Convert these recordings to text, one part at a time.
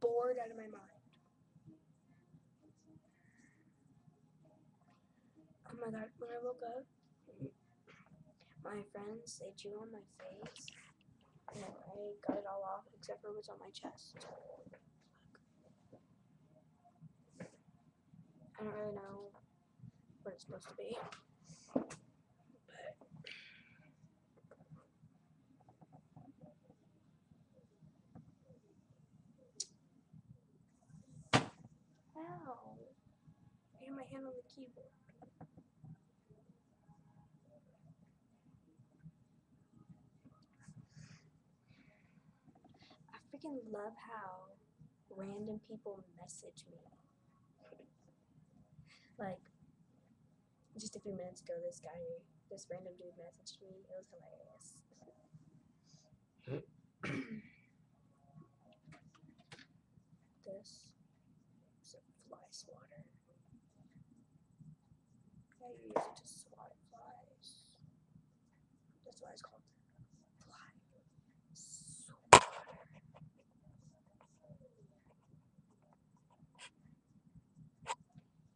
bored out of my mind. Oh my god, when I woke up, my friends, they drew on my face. And I got it all off except for what's on my chest. I don't really know what it's supposed to be. I hit my hand on the keyboard. I freaking love how random people message me. Like, just a few minutes ago, this guy, this random dude messaged me. It was hilarious. Hmm? this a fly. I use it to swat flies. That's why it's called fly swatter.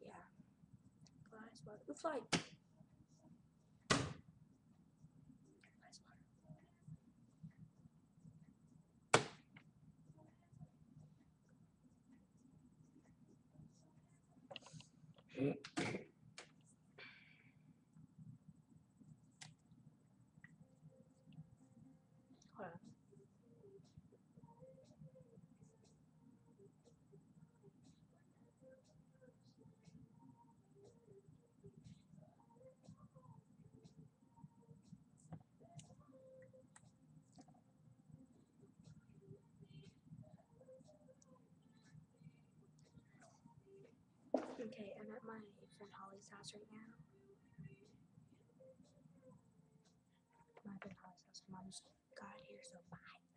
Yeah. Fly swatter. Fly Hold on. Okay, I'm at my friend Holly's house right now. My friend Holly's house. Mom just got here, so bye.